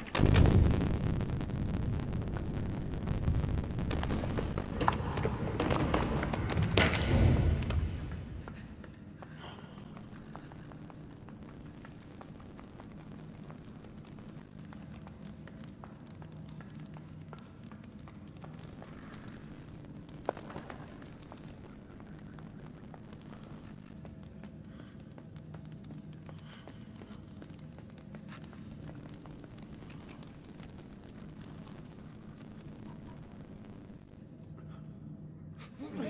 Ah! Oh my